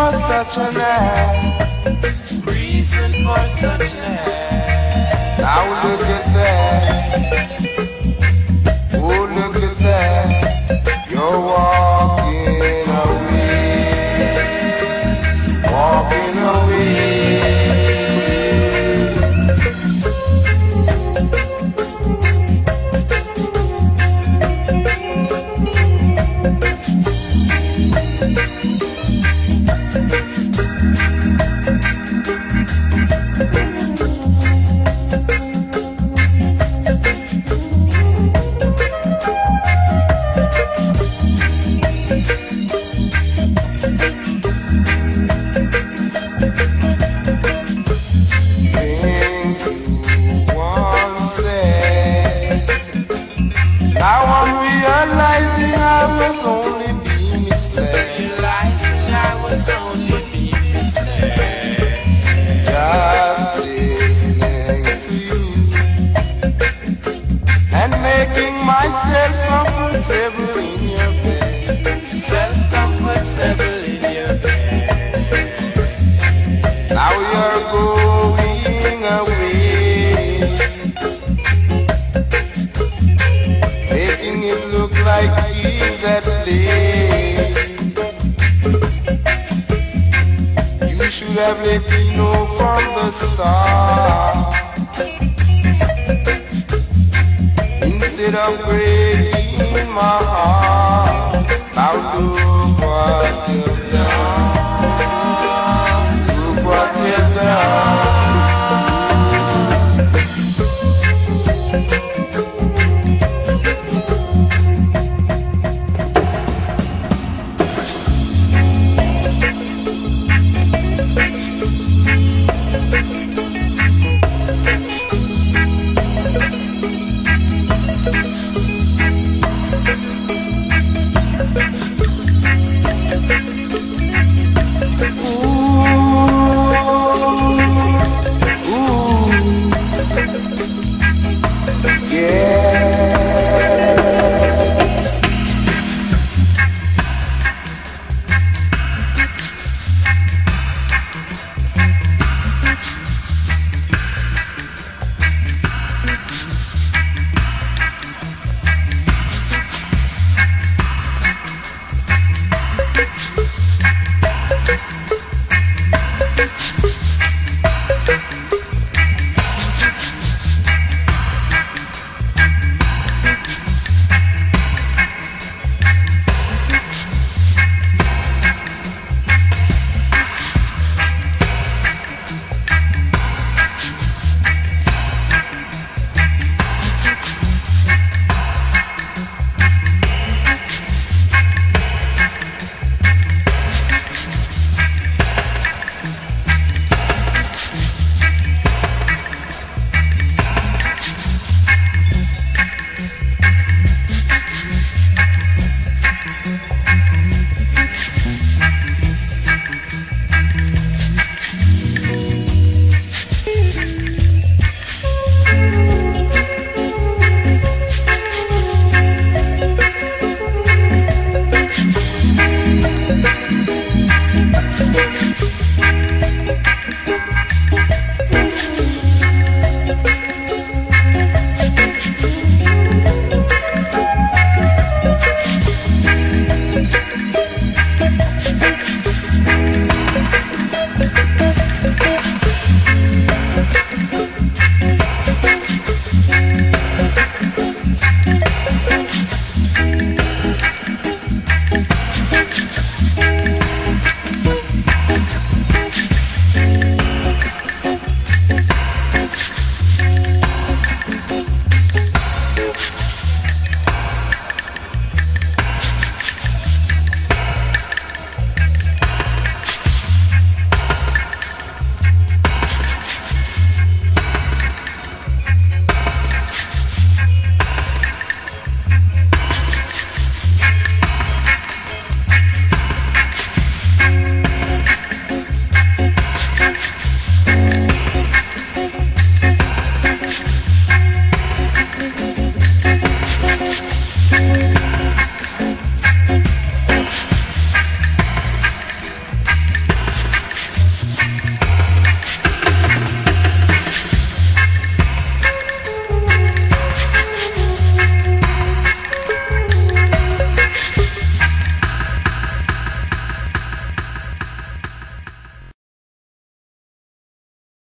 for such an act. Reason for such an act. I was looking there. myself comfortable in your bed. Self comfortable in your bed. Now you're going away. Making it look like he's at play. You should have let me know from the start. I'm in my heart.